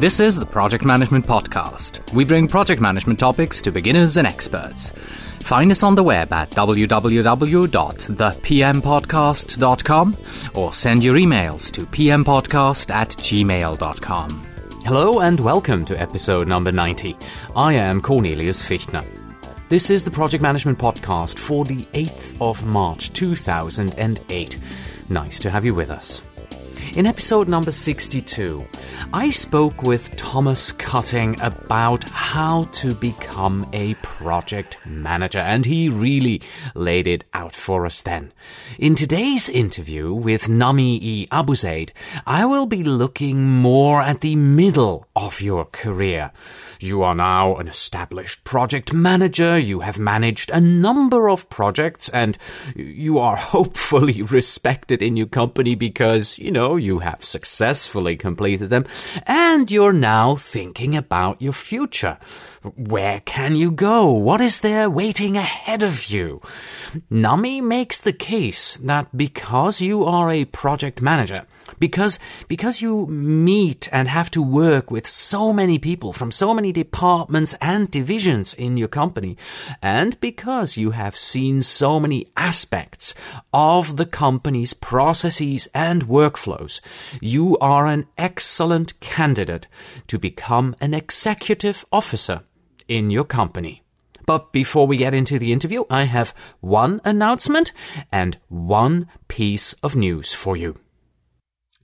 This is the Project Management Podcast. We bring project management topics to beginners and experts. Find us on the web at www.thepmpodcast.com or send your emails to pmpodcast at gmail.com. Hello and welcome to episode number 90. I am Cornelius Fichtner. This is the Project Management Podcast for the 8th of March 2008. Nice to have you with us. In episode number 62, I spoke with Thomas Cutting about how to become a project manager, and he really laid it out for us then. In today's interview with Nehme E. Abouzeid, I will be looking more at the middle of your career. You are now an established project manager, you have managed a number of projects, and you are hopefully respected in your company because, you know, you have successfully completed them, and you're now thinking about your future. Where can you go? What is there waiting ahead of you? Nehme makes the case that because you are a project manager, because, because you meet and have to work with so many people from so many departments and divisions in your company, and because you have seen so many aspects of the company's processes and workflows, you are an excellent candidate to become an executive officer in your company. But before we get into the interview, I have one announcement and one piece of news for you.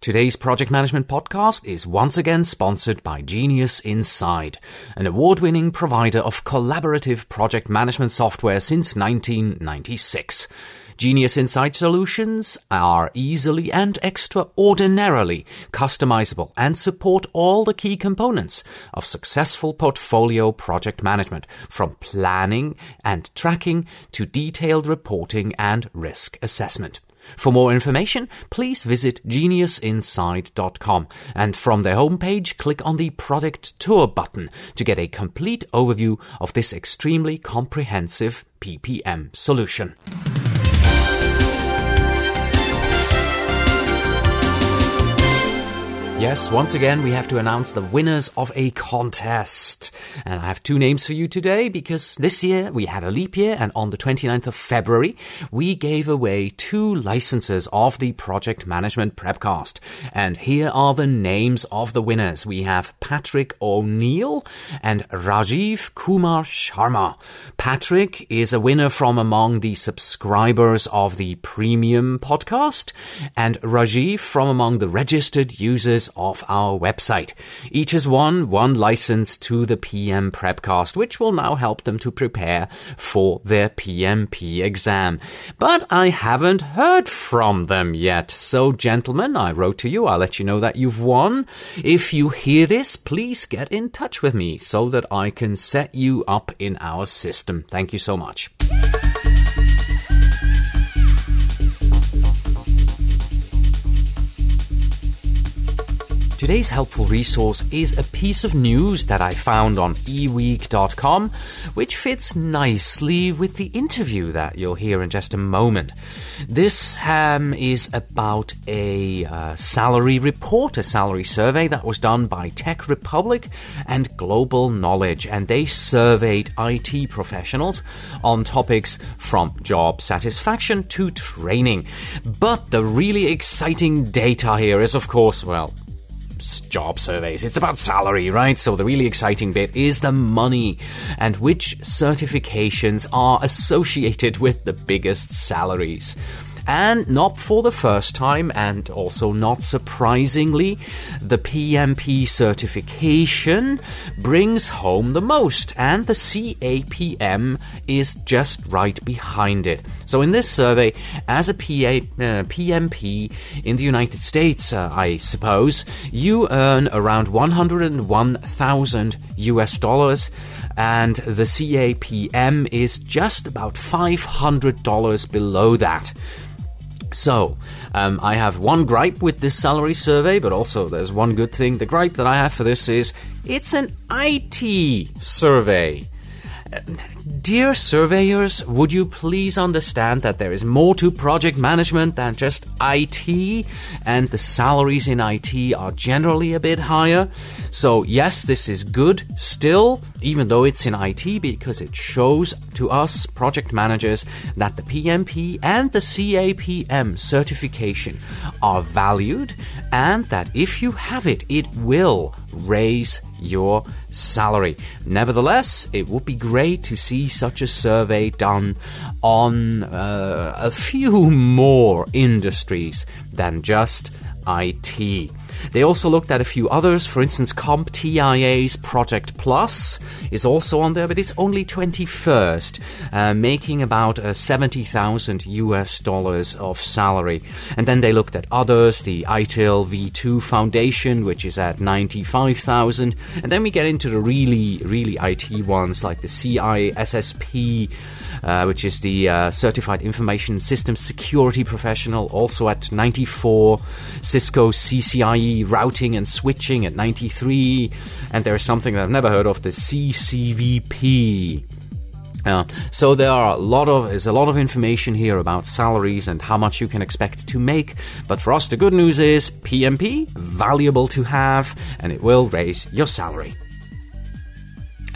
Today's project management podcast is once again sponsored by Genius Inside, an award winning provider of collaborative project management software since 1996. Genius Inside solutions are easily and extraordinarily customizable and support all the key components of successful portfolio project management, from planning and tracking to detailed reporting and risk assessment. For more information, please visit geniusinside.com and from their homepage, click on the product tour button to get a complete overview of this extremely comprehensive PPM solution. Yes, once again, we have to announce the winners of a contest. And I have two names for you today because this year we had a leap year and on the 29th of February, we gave away two licenses of the Project Management Prepcast. And here are the names of the winners. We have Patrick O'Neill and Rajeev Kumar Sharma. Patrick is a winner from among the subscribers of the Premium podcast and Rajeev from among the registered users of our website. Each has won one license to the PM Prepcast, which will now help them to prepare for their PMP exam. But I haven't heard from them yet. So, gentlemen, I wrote to you. I'll let you know that you've won. If you hear this, please get in touch with me so that I can set you up in our system. Thank you so much. Today's helpful resource is a piece of news that I found on eweek.com, which fits nicely with the interview that you'll hear in just a moment. This um, is about a uh, salary report, a salary survey that was done by Tech Republic and Global Knowledge, and they surveyed IT professionals on topics from job satisfaction to training. But the really exciting data here is, of course, well, job surveys. It's about salary, right? So the really exciting bit is the money and which certifications are associated with the biggest salaries. And not for the first time, and also not surprisingly, the PMP certification brings home the most, and the CAPM is just right behind it. So, in this survey, as a PA, uh, PMP in the United States, uh, I suppose, you earn around 101,000 US dollars and the CAPM is just about $500 below that. So, um, I have one gripe with this salary survey, but also there's one good thing. The gripe that I have for this is it's an IT survey. Dear surveyors, would you please understand that there is more to project management than just IT, and the salaries in IT are generally a bit higher. So, yes, this is good still, even though it's in IT, because it shows to us project managers that the PMP and the CAPM certification are valued, and that if you have it, it will raise your salary. Nevertheless, it would be great to see such a survey done on uh, a few more industries than just IT. They also looked at a few others. For instance, CompTIA's Project Plus is also on there, but it's only 21st, uh, making about uh, 70,000 US dollars of salary. And then they looked at others, the ITIL V2 Foundation, which is at 95,000. And then we get into the really, really IT ones like the CISSP. Uh, which is the uh, Certified Information Systems Security Professional, also at 94, Cisco CCIE Routing and Switching at 93, and there's something that I've never heard of, the CCVP. Uh, so there are a lot of there's a lot of information here about salaries and how much you can expect to make. But for us, the good news is PMP valuable to have, and it will raise your salary.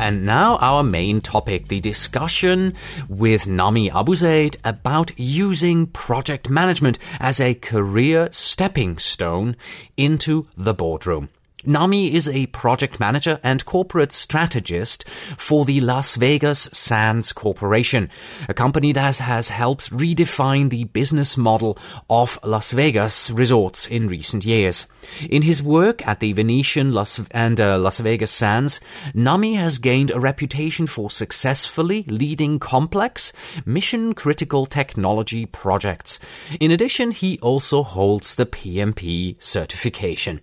And now our main topic, the discussion with Nehme Abouzeid about using project management as a career stepping stone into the boardroom. Nehme is a project manager and corporate strategist for the Las Vegas Sands Corporation, a company that has helped redefine the business model of Las Vegas resorts in recent years. In his work at the Venetian Las and uh, Las Vegas Sands, Nehme has gained a reputation for successfully leading complex, mission critical technology projects. In addition, he also holds the PMP certification.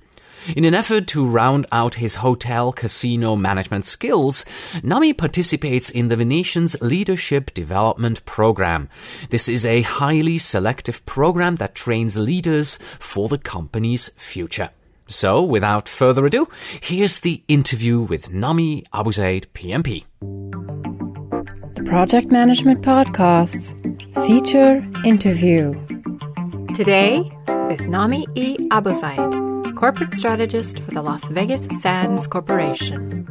In an effort to round out his hotel casino management skills, Nehme participates in the Venetian's Leadership Development Program. This is a highly selective program that trains leaders for the company's future. So, without further ado, here's the interview with Nehme Abouzeid, PMP. The Project Management Podcasts feature interview. Today, with Nehme E. Abouzeid corporate strategist for the Las Vegas Sands Corporation.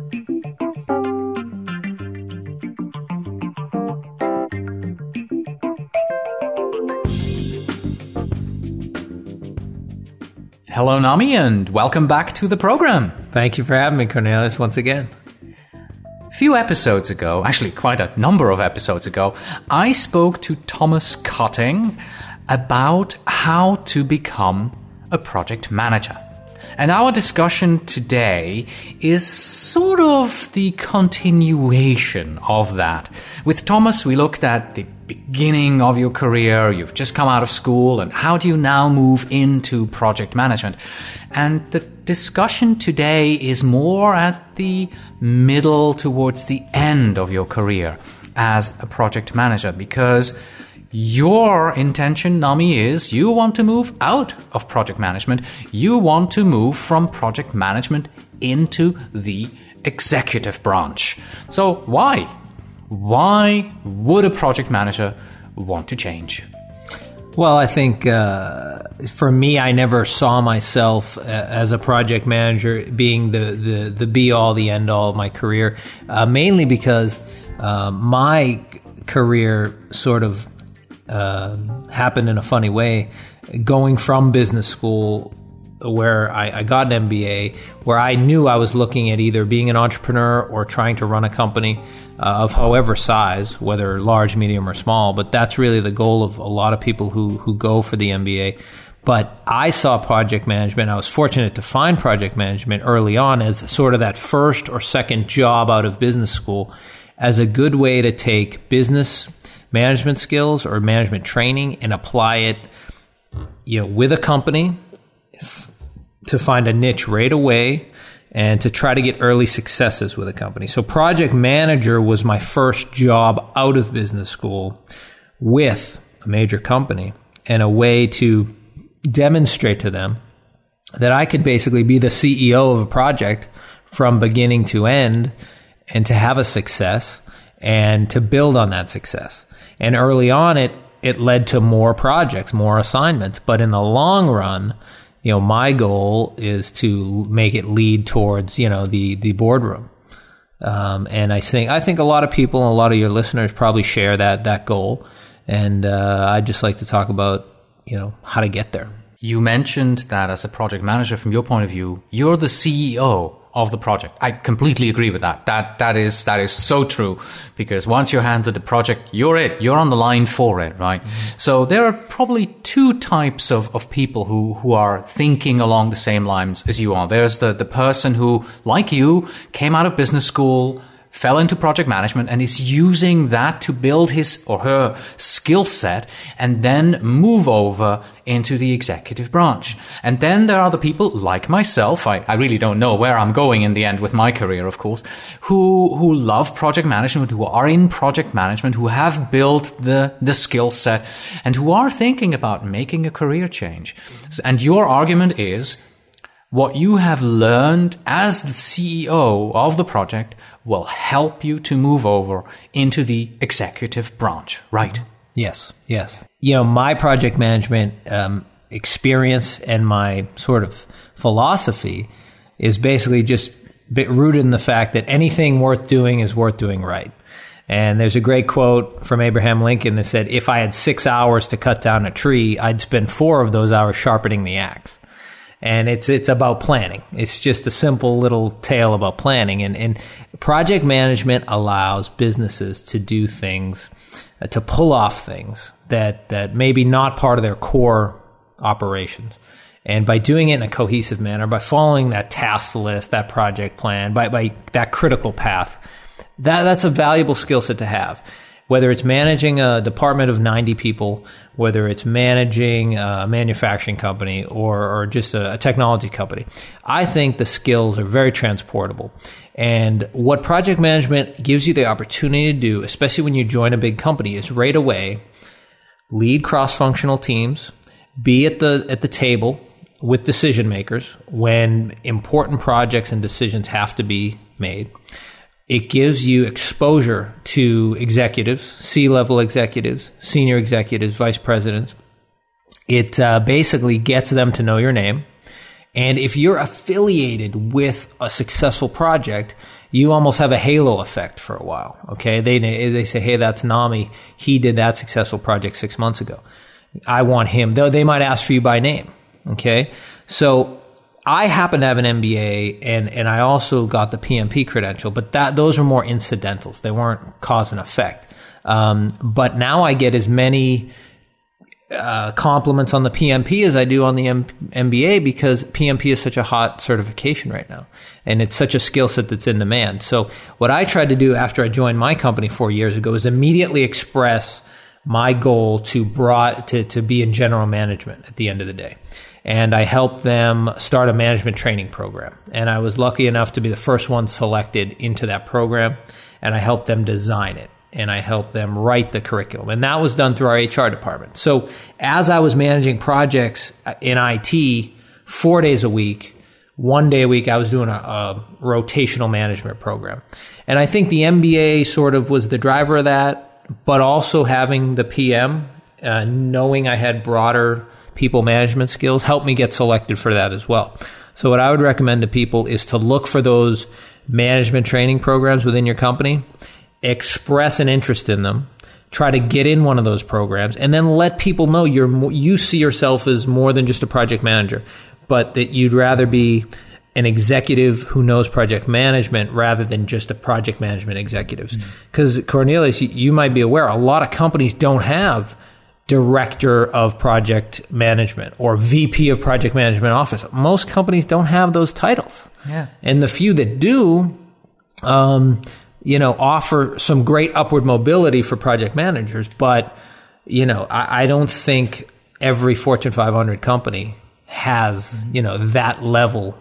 Hello, Nehme, and welcome back to the program. Thank you for having me, Cornelius, once again. A few episodes ago, actually, quite a number of episodes ago, I spoke to Thomas Cutting about how to become a project manager. And our discussion today is sort of the continuation of that. With Thomas, we looked at the beginning of your career, you've just come out of school, and how do you now move into project management? And the discussion today is more at the middle towards the end of your career as a project manager because your intention, Nehme, is you want to move out of project management. You want to move from project management into the executive branch. So, why? Why would a project manager want to change? Well, I think uh, for me, I never saw myself uh, as a project manager being the, the, the be all, the end all of my career, uh, mainly because uh, my career sort of uh, happened in a funny way. Going from business school, where I, I, got an MBA, where I knew I was looking at either being an entrepreneur or trying to run a company uh, of however size, whether large, medium, or small. But that's really the goal of a lot of people who who go for the MBA. But I saw project management. I was fortunate to find project management early on as sort of that first or second job out of business school as a good way to take business management skills or management training and apply it you know with a company to find a niche right away and to try to get early successes with a company. So project manager was my first job out of business school with a major company and a way to demonstrate to them that I could basically be the CEO of a project from beginning to end and to have a success and to build on that success. And early on, it it led to more projects, more assignments. But in the long run, you know, my goal is to make it lead towards you know the the boardroom. Um, and I think I think a lot of people, a lot of your listeners probably share that that goal. And uh, I'd just like to talk about you know how to get there. You mentioned that as a project manager, from your point of view, you're the CEO of the project. I completely agree with that. That that is that is so true because once you're handed the project, you're it. You're on the line for it, right? Mm-hmm. So there are probably two types of, of people who, who are thinking along the same lines as you are. There's the, the person who, like you, came out of business school, fell into project management and is using that to build his or her skill set and then move over into the executive branch. And then there are the people like myself. I, I really don't know where I'm going in the end with my career, of course, who, who love project management, who are in project management, who have built the, the skill set and who are thinking about making a career change. And your argument is what you have learned as the CEO of the project will help you to move over into the executive branch, right? Yes, yes. You know, my project management um, experience and my sort of philosophy is basically just rooted in the fact that anything worth doing is worth doing right. And there's a great quote from Abraham Lincoln that said, If I had six hours to cut down a tree, I'd spend four of those hours sharpening the axe and it's it's about planning. It's just a simple little tale about planning, and and project management allows businesses to do things, uh, to pull off things that that maybe not part of their core operations. And by doing it in a cohesive manner, by following that task list, that project plan, by, by that critical path, that, that's a valuable skill set to have whether it's managing a department of 90 people, whether it's managing a manufacturing company or, or just a, a, technology company, I think the skills are very transportable. And what project management gives you the opportunity to do, especially when you join a big company, is right away lead cross-functional teams, be at the at the table with decision makers when important projects and decisions have to be made it gives you exposure to executives, C level executives, senior executives, vice presidents. It uh, basically gets them to know your name. And if you're affiliated with a successful project, you almost have a halo effect for a while. Okay. They, they say, Hey, that's Nehme. He did that successful project six months ago. I want him. Though they might ask for you by name. Okay. So I happen to have an MBA and, and I also got the PMP credential, but that those were more incidentals. They weren't cause and effect. Um, but now I get as many uh, compliments on the PMP as I do on the M- MBA because PMP is such a hot certification right now, and it's such a skill set that's in demand. So what I tried to do after I joined my company four years ago is immediately express my goal to brought to, to be in general management at the end of the day and I helped them start a management training program. And I was lucky enough to be the first one selected into that program, and I helped them design it. And I helped them write the curriculum. And that was done through our HR department. So as I was managing projects in IT four days a week, one day a week, I was doing a, a rotational management program. And I think the MBA sort of was the driver of that, but also having the PM, uh, knowing I had broader people management skills helped me get selected for that as well. So what I would recommend to people is to look for those management training programs within your company, express an interest in them, try to get in one of those programs, and then let people know you're you see yourself as more than just a project manager, but that you'd rather be an executive who knows project management rather than just a project management executive. Because mm-hmm. Cornelius, you might be aware, a lot of companies don't have director of project management or VP of project management office. Most companies don't have those titles. Yeah. And the few that do, um, you know, offer some great upward mobility for project managers. But, you know, I, I don't think every Fortune 500 company has, you know, that level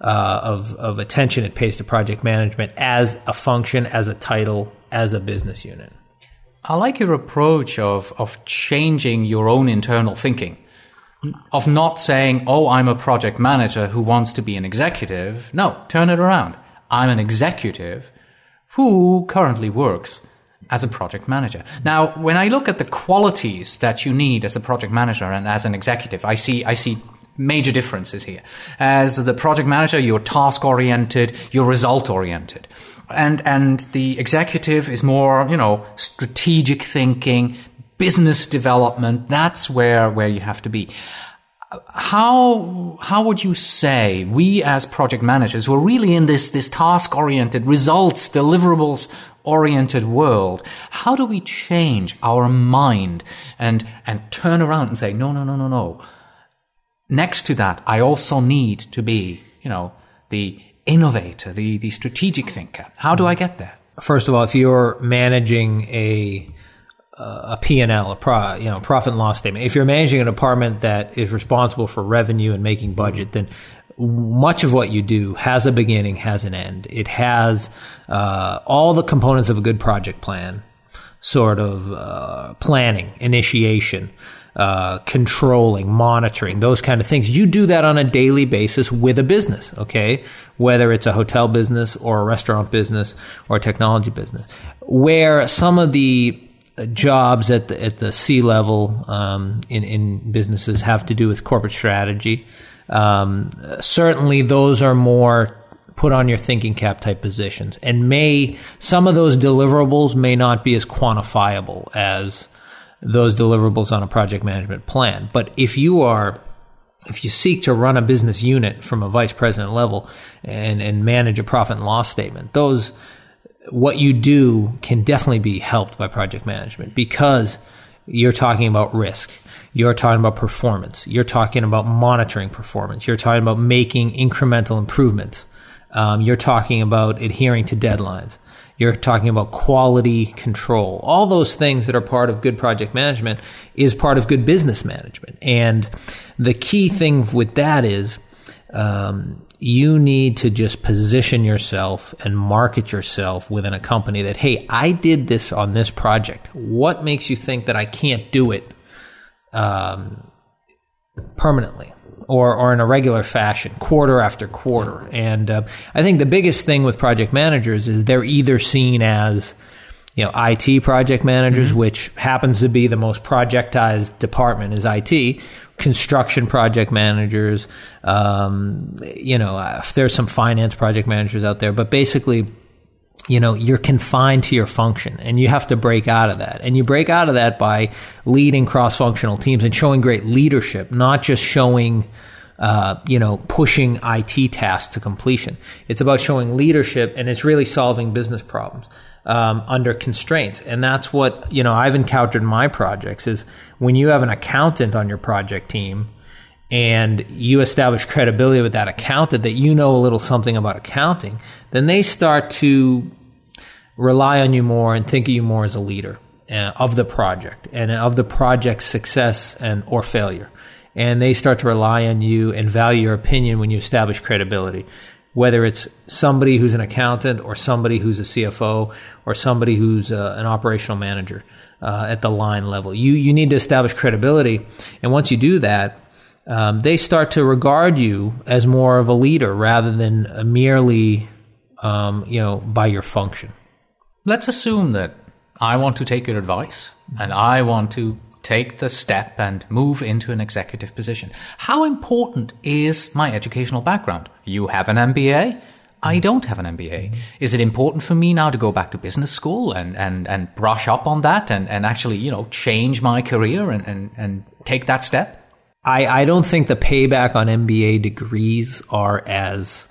uh, of, of attention it pays to project management as a function, as a title, as a business unit. I like your approach of, of changing your own internal thinking. Of not saying, oh, I'm a project manager who wants to be an executive. No, turn it around. I'm an executive who currently works as a project manager. Now, when I look at the qualities that you need as a project manager and as an executive, I see, I see major differences here. As the project manager, you're task oriented, you're result oriented. And, and the executive is more, you know, strategic thinking, business development. That's where, where you have to be. How, how would you say we as project managers who are really in this, this task oriented, results, deliverables oriented world, how do we change our mind and, and turn around and say, no, no, no, no, no. Next to that, I also need to be, you know, the innovator, the, the strategic thinker. How do I get there? First of all, if you're managing a a P&L, a pro, you know, profit and loss statement. If you're managing a department that is responsible for revenue and making budget, then much of what you do has a beginning, has an end. It has uh, all the components of a good project plan, sort of uh, planning, initiation, uh, controlling, monitoring, those kind of things. You do that on a daily basis with a business, okay? Whether it's a hotel business or a restaurant business or a technology business, where some of the jobs at the, at the C level um, in, in businesses have to do with corporate strategy um, certainly, those are more put on your thinking cap type positions, and may some of those deliverables may not be as quantifiable as those deliverables on a project management plan. But if you are if you seek to run a business unit from a vice president level and, and manage a profit and loss statement, those what you do can definitely be helped by project management because you're talking about risk. You're talking about performance. You're talking about monitoring performance. You're talking about making incremental improvements. Um, you're talking about adhering to deadlines. You're talking about quality control. All those things that are part of good project management is part of good business management. And the key thing with that is um, you need to just position yourself and market yourself within a company that, hey, I did this on this project. What makes you think that I can't do it um, permanently or, or in a regular fashion, quarter after quarter. And uh, I think the biggest thing with project managers is they're either seen as you know IT project managers, mm-hmm. which happens to be the most projectized department is IT. Construction project managers, um, you know, uh, there's some finance project managers out there, but basically you know, you're confined to your function and you have to break out of that. And you break out of that by leading cross functional teams and showing great leadership, not just showing, uh, you know, pushing IT tasks to completion. It's about showing leadership and it's really solving business problems. Um, under constraints. And that's what, you know, I've encountered in my projects is when you have an accountant on your project team and you establish credibility with that accountant that you know a little something about accounting, then they start to rely on you more and think of you more as a leader uh, of the project and of the project's success and or failure. And they start to rely on you and value your opinion when you establish credibility. Whether it's somebody who's an accountant or somebody who's a CFO or somebody who's uh, an operational manager uh, at the line level, you you need to establish credibility. And once you do that, um, they start to regard you as more of a leader rather than merely, um, you know, by your function. Let's assume that I want to take your advice and I want to take the step and move into an executive position. How important is my educational background? You have an MBA. I don't have an MBA. Is it important for me now to go back to business school and, and, and brush up on that and, and actually, you know, change my career and, and, and take that step? I, I don't think the payback on MBA degrees are as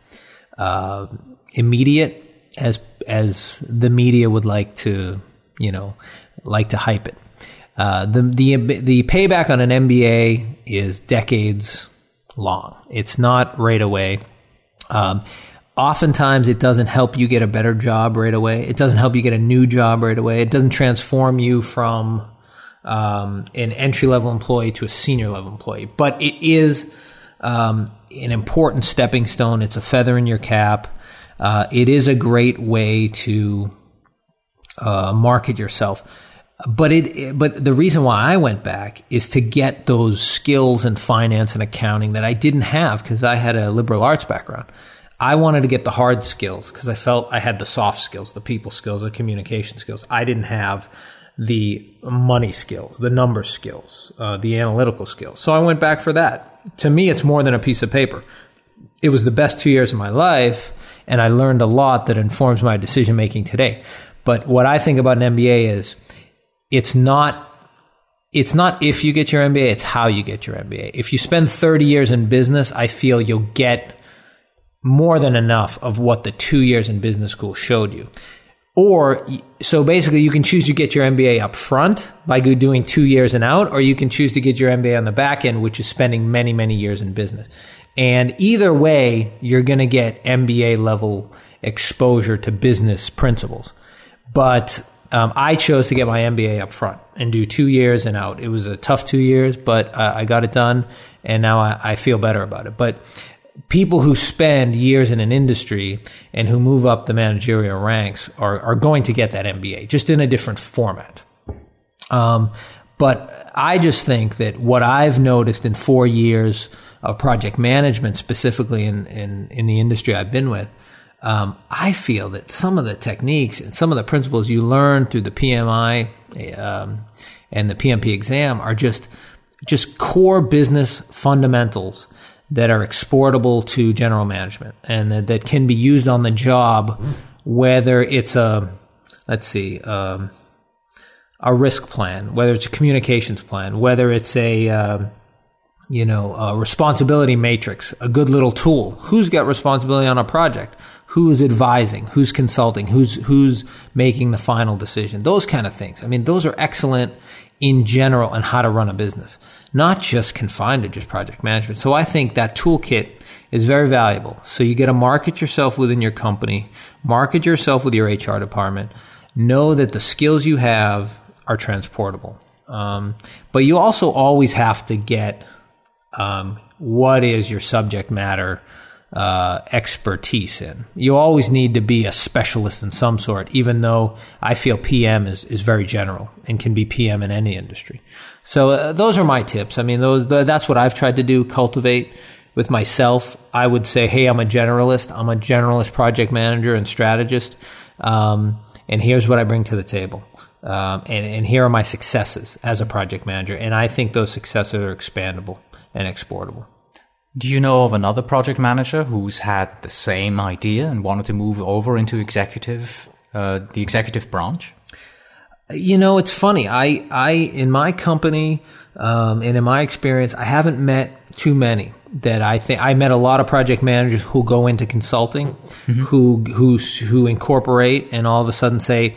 uh, immediate as as the media would like to, you know, like to hype it. Uh, the the the payback on an MBA is decades long. It's not right away. Um, oftentimes, it doesn't help you get a better job right away. It doesn't help you get a new job right away. It doesn't transform you from um, an entry level employee to a senior level employee. But it is um, an important stepping stone. It's a feather in your cap. Uh, it is a great way to uh, market yourself. But it, but the reason why I went back is to get those skills in finance and accounting that I didn't have because I had a liberal arts background. I wanted to get the hard skills because I felt I had the soft skills, the people skills, the communication skills. I didn't have the money skills, the number skills, uh, the analytical skills. So I went back for that. To me, it's more than a piece of paper. It was the best two years of my life, and I learned a lot that informs my decision making today. But what I think about an MBA is it's not it's not if you get your MBA, it's how you get your MBA. If you spend 30 years in business, I feel you'll get more than enough of what the two years in business school showed you. Or, so basically, you can choose to get your MBA up front by doing two years and out, or you can choose to get your MBA on the back end, which is spending many, many years in business. And either way, you're going to get MBA level exposure to business principles. But um, I chose to get my MBA up front and do two years and out. It was a tough two years, but uh, I got it done, and now I, I feel better about it. But people who spend years in an industry and who move up the managerial ranks are, are going to get that MBA, just in a different format. Um, but I just think that what I've noticed in four years of project management, specifically in, in, in the industry I've been with, um, I feel that some of the techniques and some of the principles you learn through the PMI um, and the PMP exam are just just core business fundamentals that are exportable to general management and that, that can be used on the job, whether it's a, let's see, um, a risk plan, whether it's a communications plan, whether it's a, uh, you know, a responsibility matrix, a good little tool. Who's got responsibility on a project? Who's advising? Who's consulting? Who's who's making the final decision? Those kind of things. I mean, those are excellent in general on how to run a business, not just confined to just project management. So I think that toolkit is very valuable. So you get to market yourself within your company, market yourself with your HR department, know that the skills you have are transportable. Um, but you also always have to get um, what is your subject matter uh, expertise in. You always need to be a specialist in some sort, even though I feel PM is, is very general and can be PM in any industry. So uh, those are my tips. I mean, those, that's what I've tried to do, cultivate with myself. I would say, hey, I'm a generalist. I'm a generalist project manager and strategist. Um, and here's what I bring to the table. Um, and, and here are my successes as a project manager. And I think those successes are expandable and exportable. Do you know of another project manager who's had the same idea and wanted to move over into executive, uh, the executive branch? You know, it's funny. I, I, in my company, um, and in my experience, I haven't met too many that I think I met a lot of project managers who go into consulting, mm-hmm. who, who, who incorporate and all of a sudden say,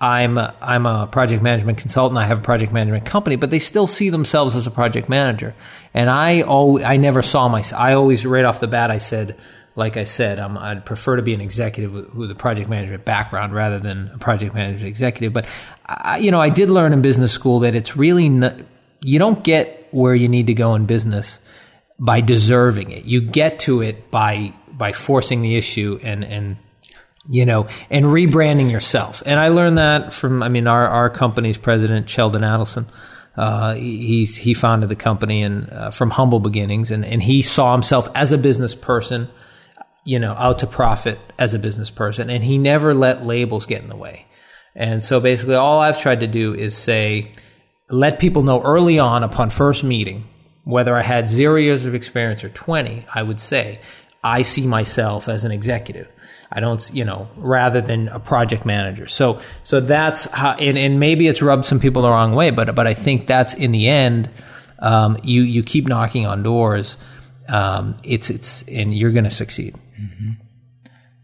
I'm a, I'm a project management consultant. I have a project management company, but they still see themselves as a project manager. And I always, I never saw myself. I always right off the bat I said, like I said, I'd prefer to be an executive with, with, a project management background rather than a project management executive. But I, you know, I did learn in business school that it's really not, you don't get where you need to go in business by deserving it. You get to it by by forcing the issue and and you know, and rebranding yourself. And I learned that from, I mean, our, our company's president, Sheldon Adelson. Uh, he's, he founded the company and uh, from humble beginnings, and, and he saw himself as a business person, you know, out to profit as a business person, and he never let labels get in the way. And so basically, all I've tried to do is say, let people know early on upon first meeting, whether I had zero years of experience or 20, I would say, I see myself as an executive. I don't, you know, rather than a project manager. So, so that's how, and, and maybe it's rubbed some people the wrong way, but, but I think that's in the end, um, you, you keep knocking on doors. Um, it's, it's, and you're going to succeed. Mm-hmm.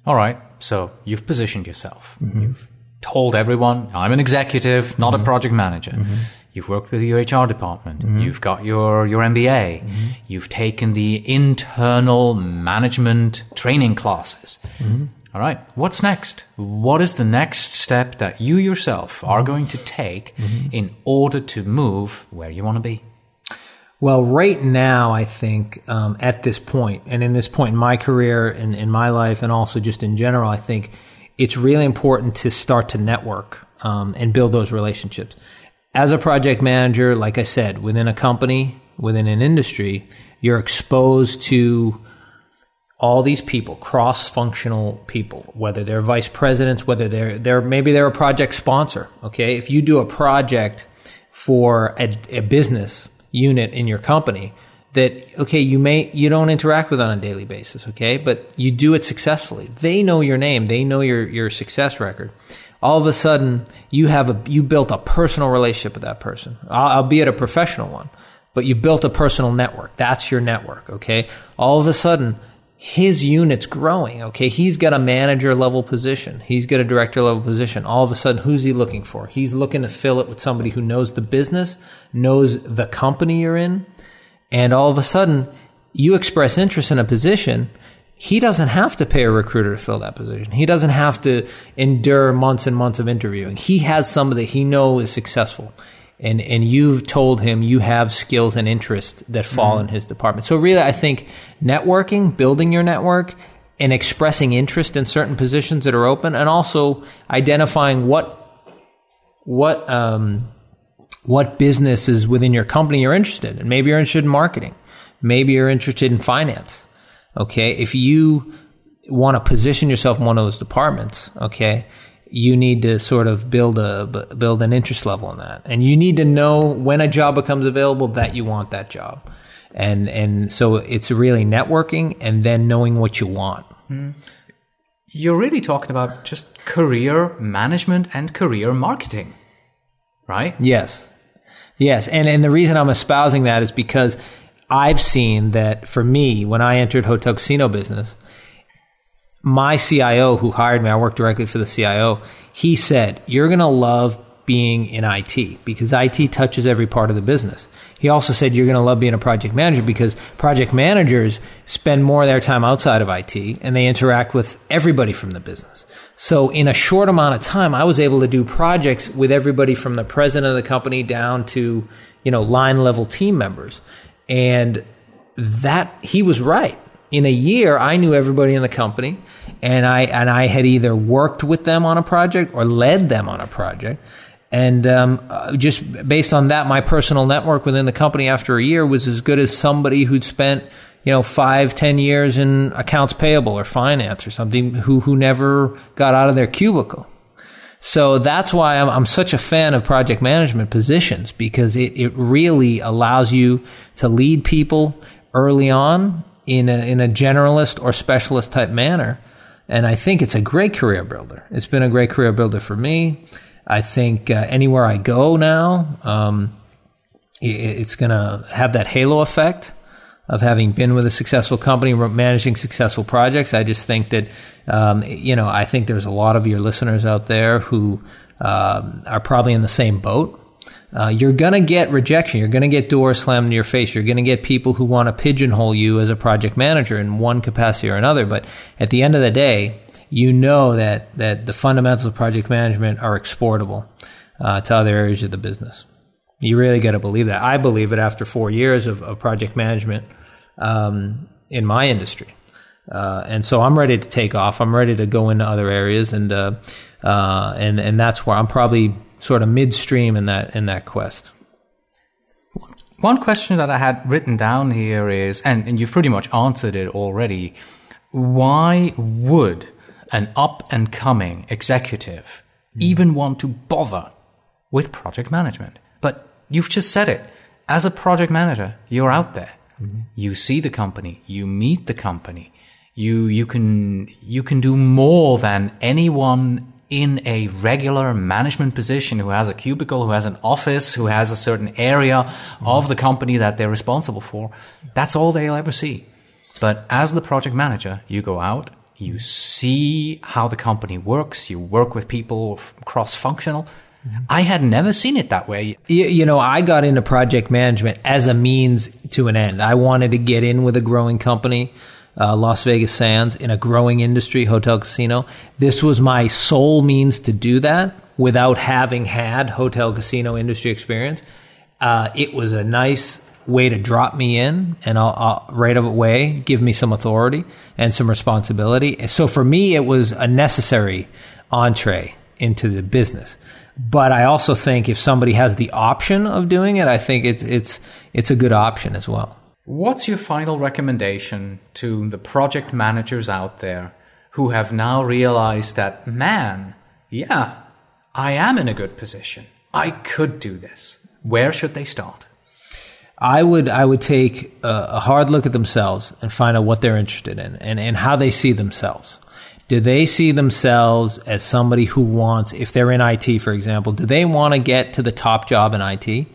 All right. So you've positioned yourself. Mm-hmm. You've told everyone, I'm an executive, not mm-hmm. a project manager. You've worked with your HR department. Mm-hmm. You've got your, your MBA. Mm-hmm. You've taken the internal management training classes. Mm-hmm. All right. What's next? What is the next step that you yourself are going to take mm-hmm. in order to move where you want to be? Well, right now, I think um, at this point, and in this point in my career and in my life, and also just in general, I think it's really important to start to network um, and build those relationships as a project manager, like I said, within a company, within an industry, you're exposed to all these people, cross-functional people, whether they're vice presidents, whether they're they're maybe they're a project sponsor. Okay, if you do a project for a, a business unit in your company that okay you may you don't interact with on a daily basis okay? But you do it successfully. They know your name. They know your your success record all of a sudden you have a you built a personal relationship with that person albeit a professional one but you built a personal network that's your network okay all of a sudden his unit's growing. Okay. He's got a manager level position. He's got a director level position. All of a sudden, who's he looking for? He's looking to fill it with somebody who knows the business, knows the company you're in. And all of a sudden, you express interest in a position. He doesn't have to pay a recruiter to fill that position. He doesn't have to endure months and months of interviewing. He has somebody that he knows is successful and and you've told him you have skills and interests that fall mm-hmm. in his department. So really, I think networking, building your network, and expressing interest in certain positions that are open, and also identifying what what um, what businesses within your company you're interested in. Maybe you're interested in marketing. Maybe you're interested in finance. Okay, if you want to position yourself in one of those departments, okay, you need to sort of build a build an interest level in that, and you need to know when a job becomes available that you want that job, and and so it's really networking and then knowing what you want. Mm. You're really talking about just career management and career marketing, right? Yes, yes, and and the reason I'm espousing that is because I've seen that for me when I entered hotel casino business my CIO who hired me, I worked directly for the CIO, he said, You're going to love being in IT because IT touches every part of the business. He also said you're going to love being a project manager because project managers spend more of their time outside of IT and they interact with everybody from the business. So in a short amount of time, I was able to do projects with everybody from the president of the company down to, you know, line level team members. And that he was right in a year, I knew everybody in the company, and I and I had either worked with them on a project or led them on a project. And um, uh, just based on that, my personal network within the company after a year was as good as somebody who'd spent, you know, five, ten years in accounts payable or finance or something who who never got out of their cubicle. So that's why I'm, I'm such a fan of project management positions because it, it really allows you to lead people early on in a, in a generalist or specialist type manner. And I think it's a great career builder. It's been a great career builder for me. I think uh, anywhere I go now, um, it, it's going to have that halo effect of having been with a successful company, managing successful projects. I just think that, um, you know, I think there's a lot of your listeners out there who um, are probably in the same boat uh, you're going to get rejection. You're going to get doors slammed in your face. You're going to get people who want to pigeonhole you as a project manager in one capacity or another. But at the end of the day, you know that, that the fundamentals of project management are exportable uh, to other areas of the business. You really got to believe that. I believe it after four years of, of project management um, in my industry. Uh, and so I'm ready to take off. I'm ready to go into other areas, and uh, uh, and and that's where I'm probably sort of midstream in that in that quest. One question that I had written down here is, and, and you've pretty much answered it already. Why would an up and coming executive mm. even want to bother with project management? But you've just said it. As a project manager, you're out there. Mm-hmm. You see the company, you meet the company, you you can you can do more than anyone in a regular management position who has a cubicle, who has an office, who has a certain area mm-hmm. of the company that they're responsible for, that's all they'll ever see. But as the project manager, you go out, you see how the company works, you work with people cross functional. I had never seen it that way. You, you, know, I got into project management as a means to an end. I wanted to get in with a growing company uh, Las Vegas Sands in a growing industry, hotel casino. This was my sole means to do that without having had hotel casino industry experience. Uh, it was a nice way to drop me in and I'll, I'll, right away give me some authority and some responsibility. So for me, it was a necessary entree into the business. But I also think if somebody has the option of doing it, I think it's it's it's a good option as well. What's your final recommendation to the project managers out there who have now realized that, man, yeah, I am in a good position. I could do this. Where should they start? I would I would take a, a, hard look at themselves and find out what they're interested in and, and how they see themselves. Do they see themselves as somebody who wants, if they're in IT, for example, do they want to get to the top job in IT?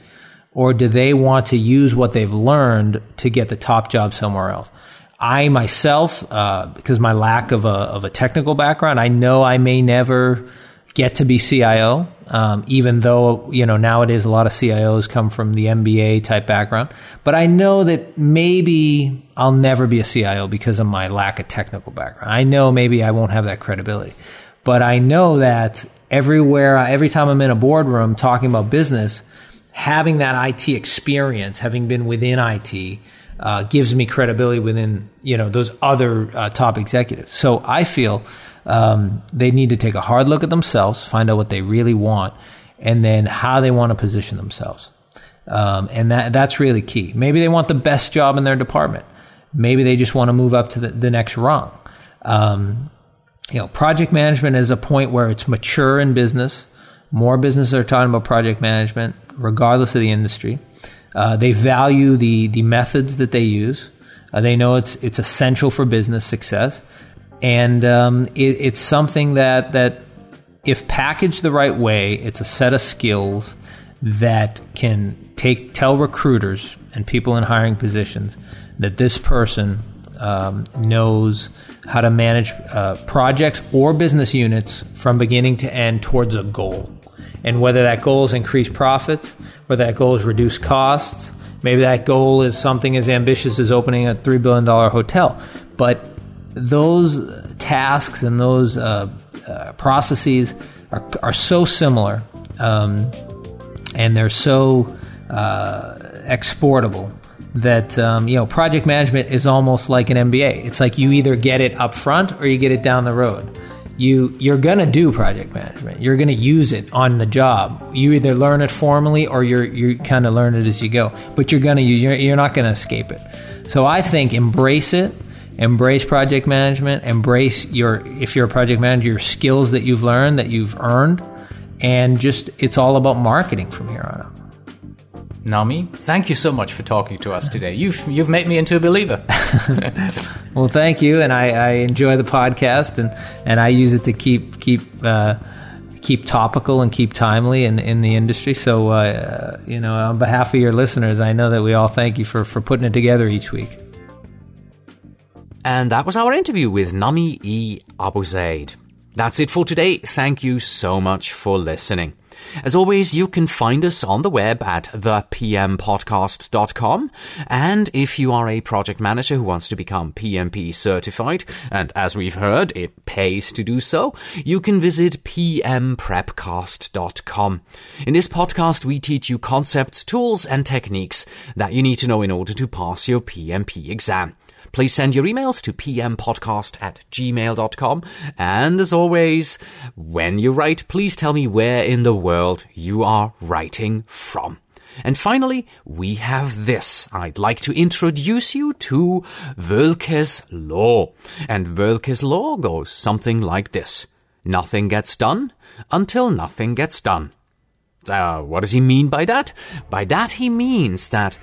Or do they want to use what they've learned to get the top job somewhere else? I myself, uh, because my lack of a, of a technical background, I know I may never get to be CIO, um, even though, you know, nowadays a lot of CIOs come from the MBA type background. But I know that maybe I'll never be a CIO because of my lack of technical background. I know maybe I won't have that credibility. But I know that everywhere, every time I'm in a boardroom talking about business, having that IT experience, having been within IT, uh, gives me credibility within you know those other uh, top executives. So I feel um, they need to take a hard look at themselves, find out what they really want, and then how they want to position themselves. Um, and that that's really key. Maybe they want the best job in their department. Maybe they just want to move up to the, the next rung. Um, you know, project management is a point where it's mature in business. More businesses are talking about project management, regardless of the industry. Uh, they value the the methods that they use. Uh, they know it's it's essential for business success, and um, it, it's something that that if packaged the right way, it's a set of skills that can take tell recruiters and people in hiring positions that this person um, knows how to manage uh, projects or business units from beginning to end towards a goal. And whether that goal is increase profits, whether that goal is reduce costs, maybe that goal is something as ambitious as opening a $3 billion hotel. But those tasks and those uh, uh, processes are, are so similar um, and they're so uh, exportable that um, you know project management is almost like an MBA. It's like you either get it up front or you get it down the road you you're gonna do project management. You're gonna use it on the job. You either learn it formally or you're you kind of learn it as you go. But you're gonna you're, you're not gonna escape it. So I think embrace it. Embrace project management. Embrace your if you're a project manager, your skills that you've learned that you've earned, and just it's all about marketing from here on out. Nehme, thank you so much for talking to us today. You've you've made me into a believer. well, thank you, and I, I, enjoy the podcast, and, and I use it to keep keep uh, keep topical and keep timely in, in the industry. So, uh, you know, on behalf of your listeners, I know that we all thank you for for putting it together each week. And that was our interview with Nehme E. Abouzeid. That's it for today. Thank you so much for listening. As always, you can find us on the web at thepmpodcast.com. And if you are a project manager who wants to become PMP certified, and as we've heard, it pays to do so, you can visit pmprepcast.com. In this podcast, we teach you concepts, tools, and techniques that you need to know in order to pass your PMP exam. Please send your emails to pmpodcast at gmail.com. And as always, when you write, please tell me where in the world you are writing from. And finally, we have this. I'd like to introduce you to Voelker's Law. And Voelker's Law goes something like this. Nothing gets done until nothing gets done. Uh, what does he mean by that? By that, he means that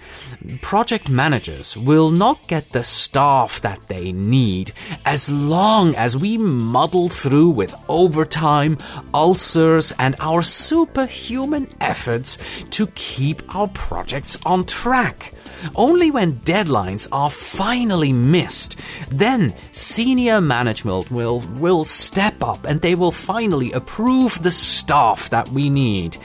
project managers will not get the staff that they need as long as we muddle through with overtime, ulcers, and our superhuman efforts to keep our projects on track. Only when deadlines are finally missed, then senior management will, will step up and they will finally approve the staff that we need.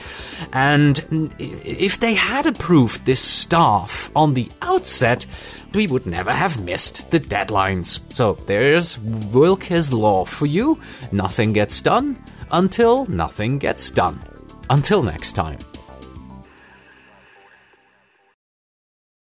And if they had approved this staff on the outset, we would never have missed the deadlines. So there's Wilke's Law for you. Nothing gets done until nothing gets done. Until next time.